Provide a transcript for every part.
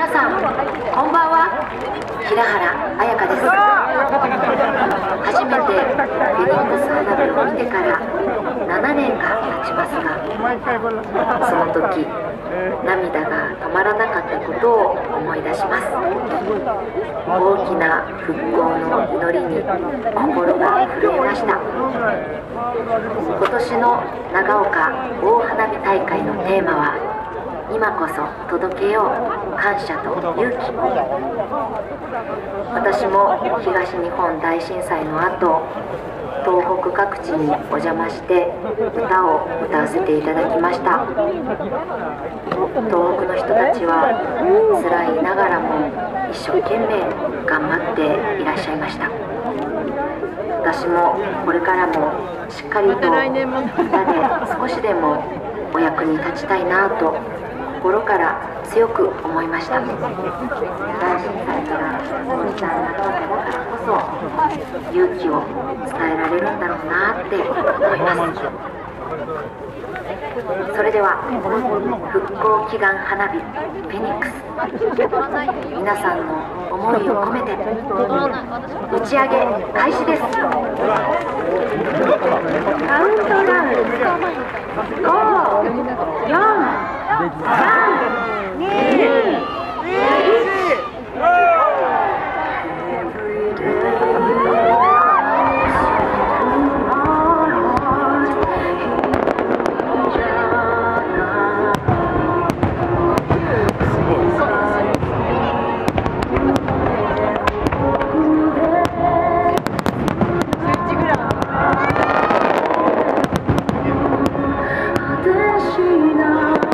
皆さんこんばんは。平原彩香です。初めてフェニックス花火を見てから7年が経ちますがその時涙が止まらなかったことを思い出します。大きな復興の祈りに心が震えました。今年の長岡大花火大会のテーマは今こそ届けよう感謝と勇気。私も東日本大震災の後東北各地にお邪魔して歌を歌わせていただきました。東北の人たちは辛いながらも一生懸命頑張っていらっしゃいました。私もこれからもしっかりと歌で少しでもお役に立ちたいなと心から強く思いました。大震災から落ちた長岡だからこそ勇気を伝えられるんだろうなって思います。それでは復興祈願花火フェニックス。皆さんの思いを込めて打ち上げ開始です。カウントダウン私な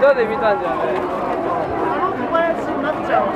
下で見たんじゃない？あの小林になっちゃう